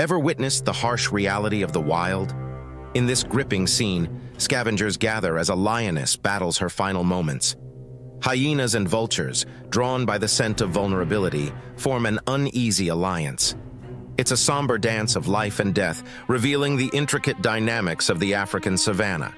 Ever witnessed the harsh reality of the wild? In this gripping scene, scavengers gather as a lioness battles her final moments. Hyenas and vultures, drawn by the scent of vulnerability, form an uneasy alliance. It's a somber dance of life and death, revealing the intricate dynamics of the African savanna.